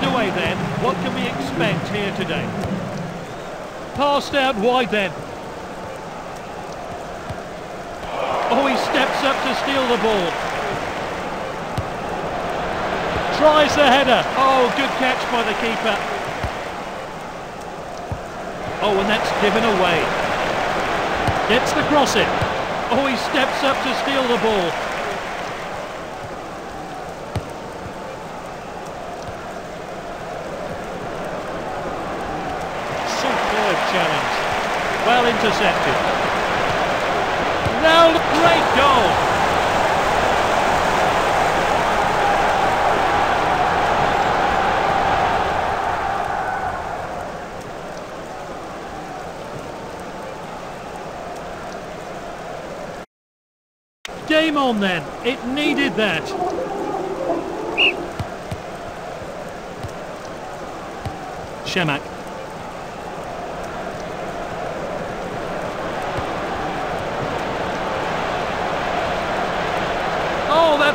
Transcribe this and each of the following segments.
underway then. What can we expect here today? Passed out wide then. Oh, he steps up to steal the ball. Tries the header. Oh, good catch by the keeper. Oh, and that's given away. Gets the cross in. Oh, he steps up to steal the ball. Superb challenge. Well intercepted. Now, great goal. Game on then. It needed that. Shemak.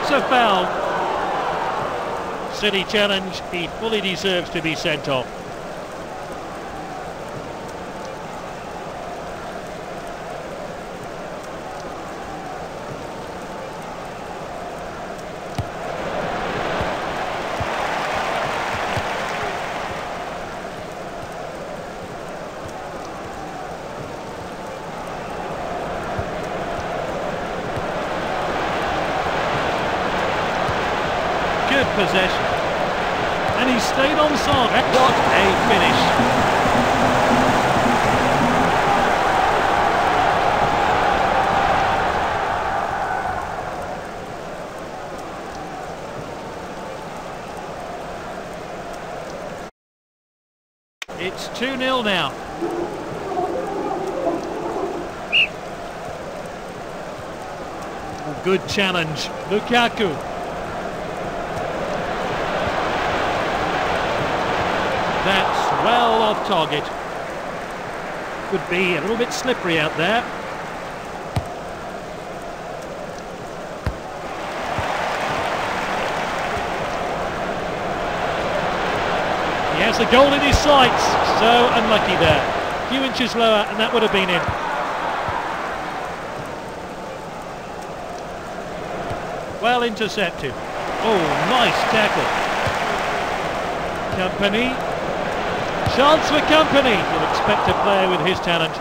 That's a foul. City challenge. He fully deserves to be sent off. Good possession. And he stayed on side. What a finish. It's 2-0 now. Good challenge. Lukaku. That's well off target. Could be a little bit slippery out there. He has the goal in his sights. So unlucky there. A few inches lower and that would have been in. Well intercepted. Oh, nice tackle. Kompany. Chance for Kompany. You'll expect a player with his talent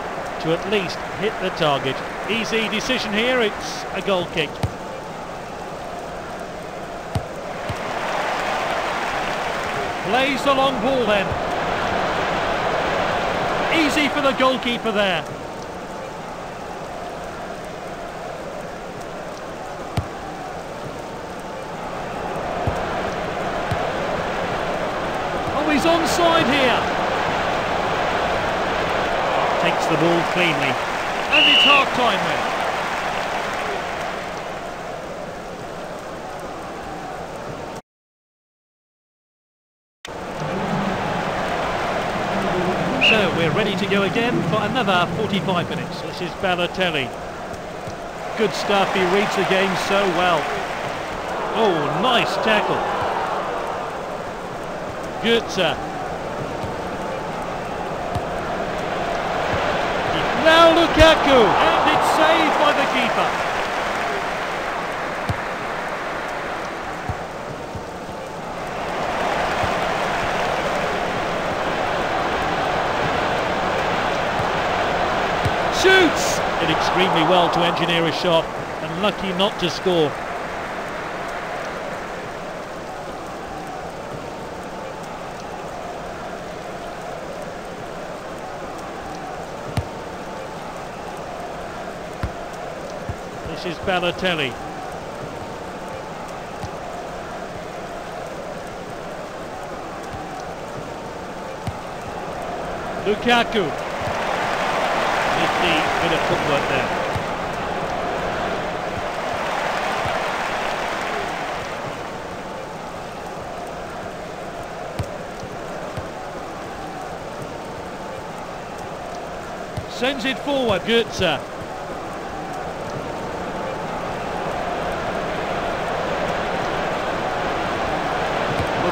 to at least hit the target. Easy decision here. It's a goal kick. Plays the long ball then. Easy for the goalkeeper there. Oh, he's onside here. Takes the ball cleanly. And it's half-time then. So we're ready to go again for another 45 minutes. This is Balotelli. Good stuff, he reads the game so well. Oh, nice tackle. Goetze. Now Lukaku, and it's saved by the keeper. Shoots! Did extremely well to engineer a shot, and lucky not to score. Balotelli. Lukaku. Nifty bit of footwork there. Sends it forward, Goetze.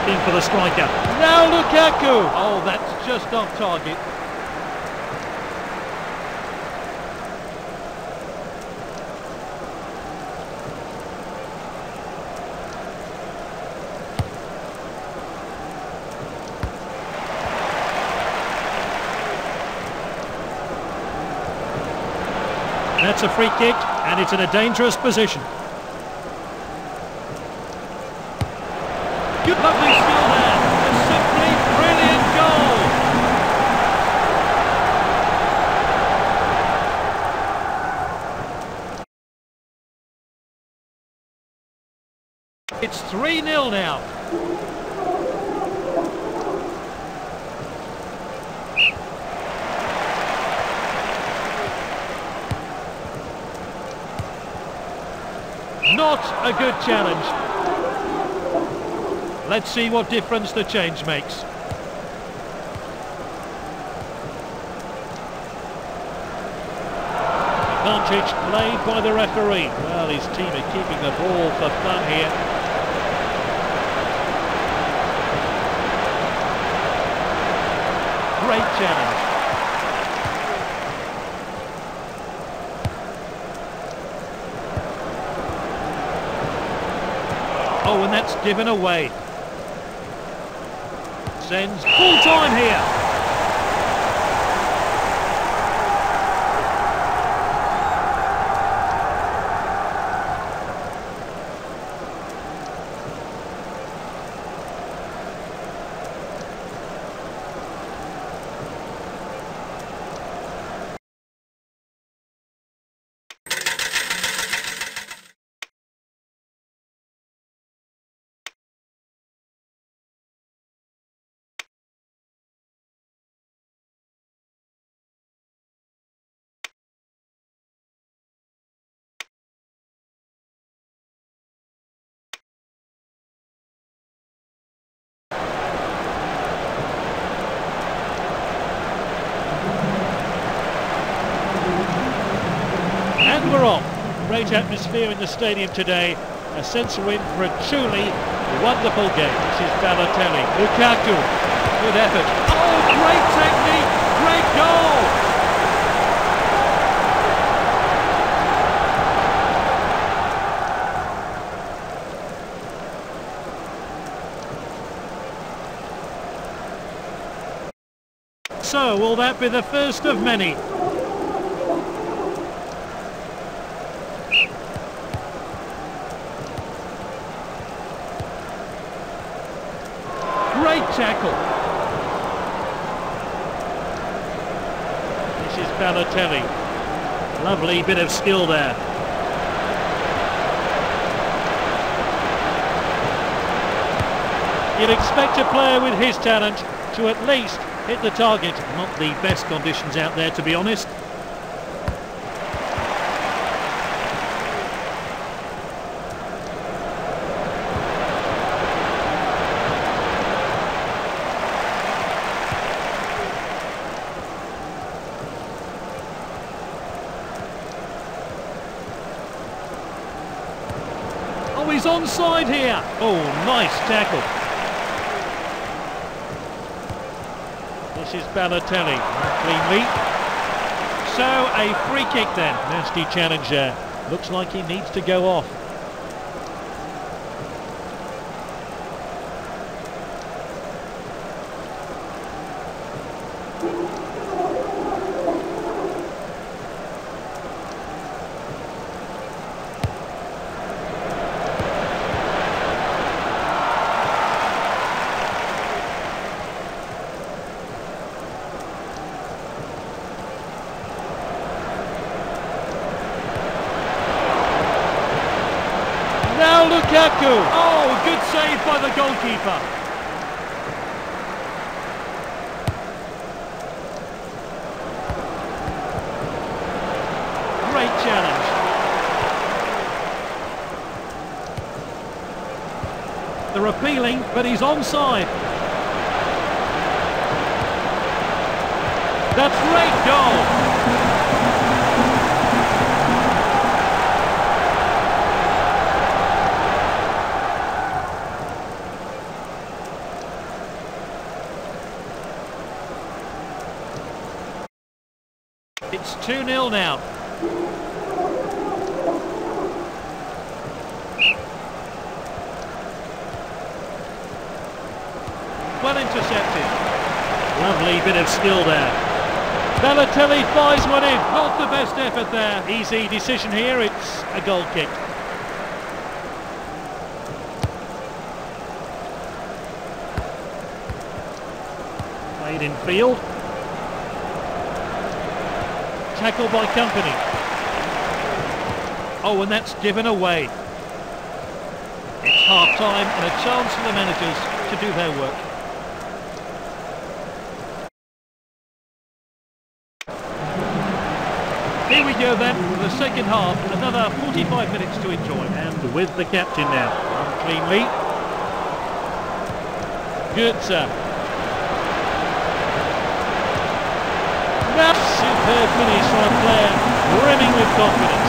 Looking for the striker. Now Lukaku! Oh, that's just off target. That's a free kick, and it's in a dangerous position. Good challenge. Let's see what difference the change makes. Advantage played by the referee. Well, his team are keeping the ball for fun here. Great challenge. Oh, and that's given away. Sends full time here. And we're. Great atmosphere in the stadium today. A sense we're in for a truly wonderful game. This is Balotelli. Lukaku. Good effort. Oh, great technique. Great goal. So, will that be the first of many? Great tackle. This is Balotelli. Lovely bit of skill there. You'd expect a player with his talent to at least hit the target. Not the best conditions out there, to be honest. Oh, he's onside here. Oh, nice tackle. This is Balotelli. Clean leap. So, a free kick then. Nasty challenge there. Looks like he needs to go off. Now Lukaku. Oh, good save by the goalkeeper. Great challenge. They're appealing, but he's onside. That's great goal. 2-0 now. Well intercepted. Lovely bit of skill there. Balotelli fires one in. Not the best effort there. Easy decision here. It's a goal kick. Played in field. Tackle by Kompany. Oh, and that's given away. It's half-time and a chance for the managers to do their work. Here we go then, for the second half, another 45 minutes to enjoy. And with the captain now, cleanly. Goetze. Now, superb finish from a player brimming with confidence.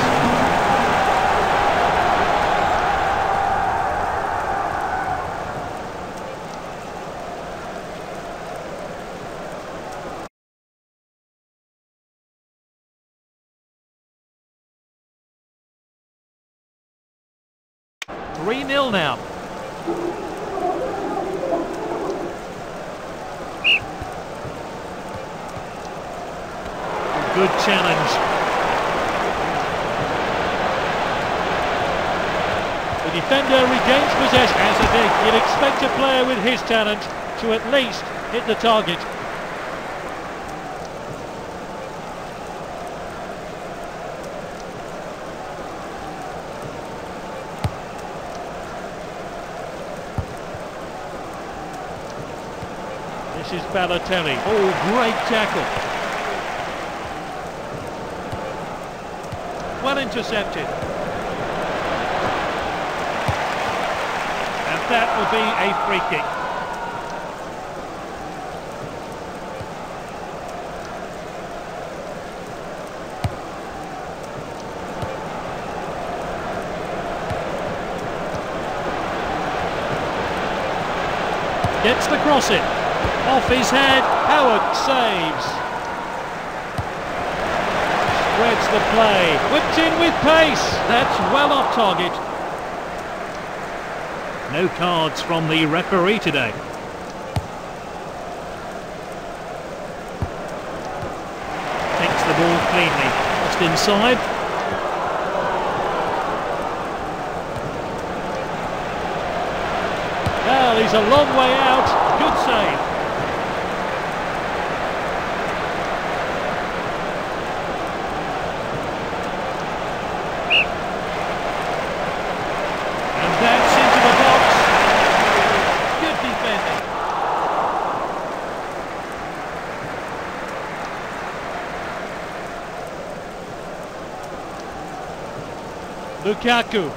Three 0 now. Good challenge. The defender regains possession. As a dig, you'd expect a player with his talent to at least hit the target. This is Balotelli. Oh, great tackle. Well intercepted. And that will be a free kick. Gets the cross in. Off his head. Howard saves. Spreads the play. Whipped in with pace. That's well off target. No cards from the referee today. Takes the ball cleanly. Just inside. Well, he's a long way out. Good save. And that's into the box. Good defending. Lukaku.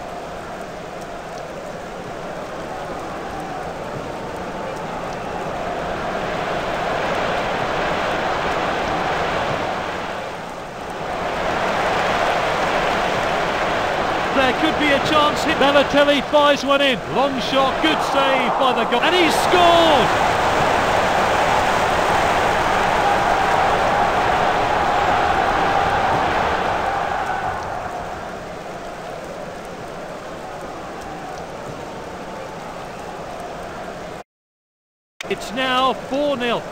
There could be a chance. Balotelli fires one in. Long shot, good save by the goal. And he's scored! It's now 4-0.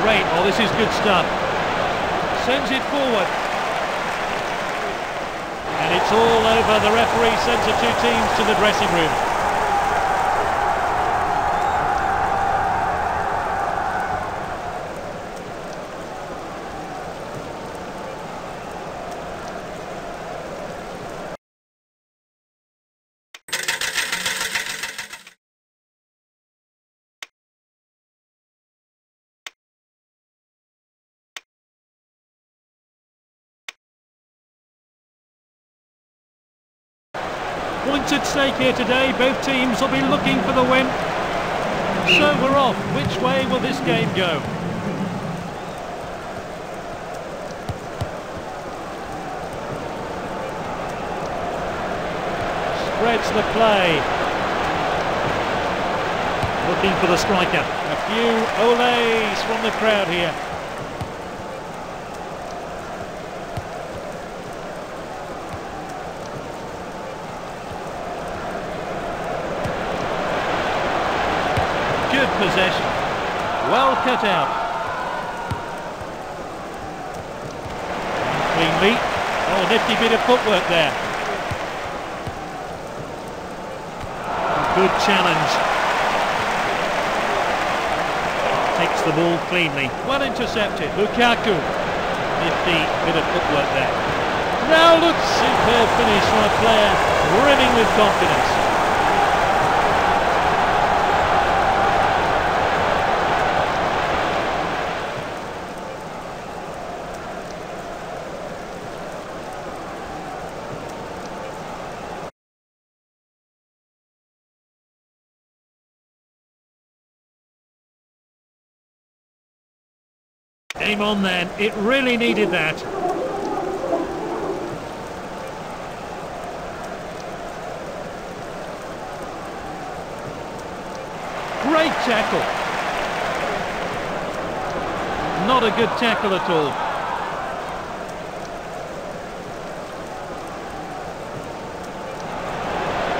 Great, oh this is good stuff. Sends it forward. And it's all over. The referee sends the two teams to the dressing room. stake here today. Both teams will be looking for the win. So we're off. Which way will this game go? Spreads the play. Looking for the striker. A few oles from the crowd here. Possession. Well cut out. Cleanly. Oh, nifty bit of footwork there. Good challenge. Takes the ball cleanly. Well intercepted. Lukaku. Nifty bit of footwork there. Now look, superb finish from a player brimming with confidence. Game on then. It really needed that. Great tackle. Not a good tackle at all.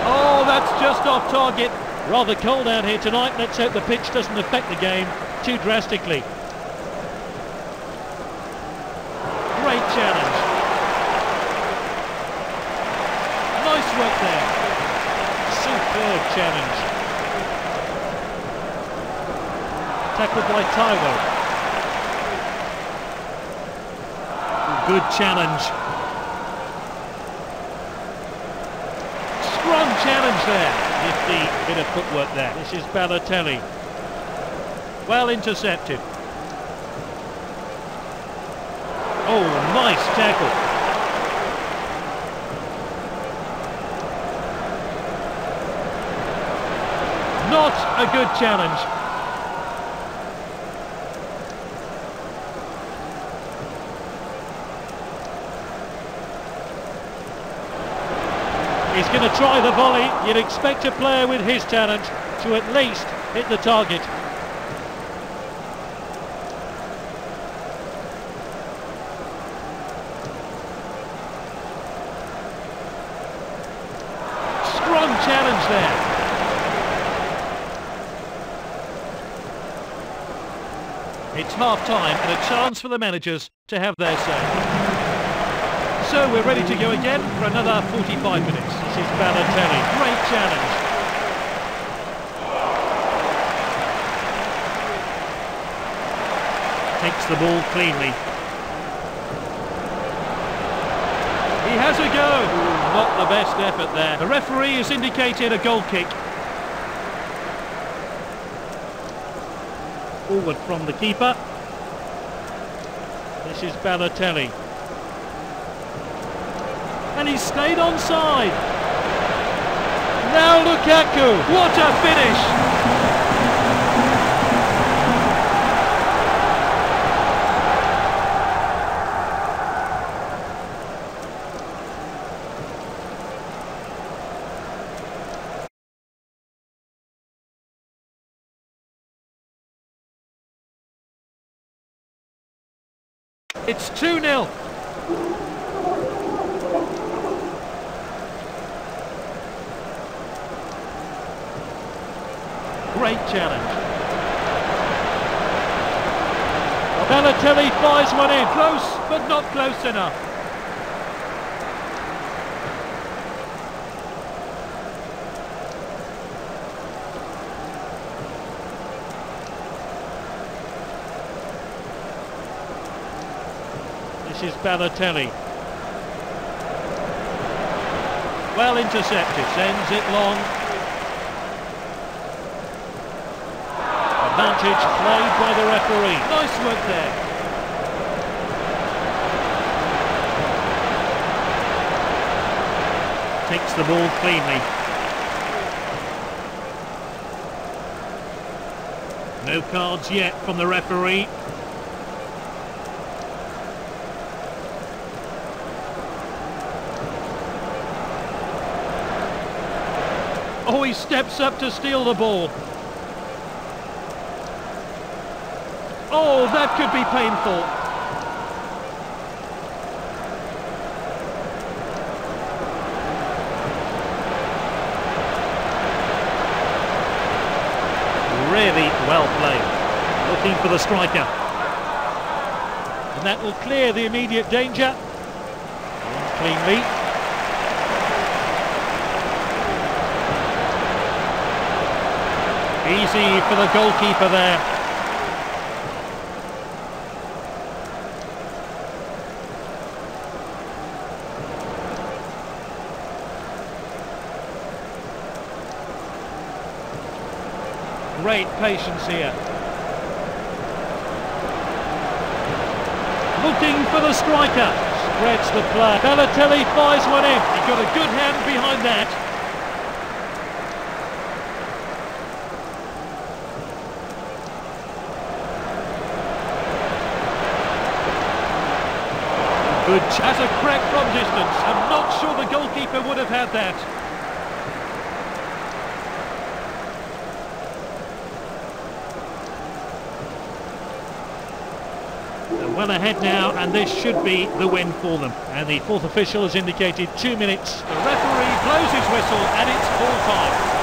Oh, that's just off target. Rather cold out here tonight. Let's hope the pitch doesn't affect the game too drastically. Great challenge. Nice work there. Superb challenge. Tackled by Taiwo. Good challenge. Strong challenge there. Nifty bit of footwork there. This is Balotelli. Well intercepted. Oh, nice tackle. Not a good challenge. He's going to try the volley. You'd expect a player with his talent to at least hit the target. Strong challenge there. It's half time and a chance for the managers to have their say. So we're ready to go again for another 45 minutes. This is Balotelli. Great challenge. Takes the ball cleanly. He has a go. Not the best effort there. The referee has indicated a goal kick. Forward from the keeper. This is Balotelli. And he's stayed onside. Now Lukaku. What a finish. It's 2-0. Great challenge. Balotelli fires one in. Close, but not close enough. This is Balotelli. Well intercepted, sends it long. Advantage played by the referee. Nice work there. Takes the ball cleanly. No cards yet from the referee. Oh, he steps up to steal the ball. Oh, that could be painful. Really well played. Looking for the striker. And that will clear the immediate danger. Cleanly. Easy for the goalkeeper there. Great patience here. Looking for the striker. Spreads the play. Balotelli fires one in. He got a good hand behind that. Good That's a crack from distance. I'm not sure the goalkeeper would have had that. Well ahead now and this should be the win for them. And the fourth official has indicated two minutes. The referee blows his whistle and it's full time.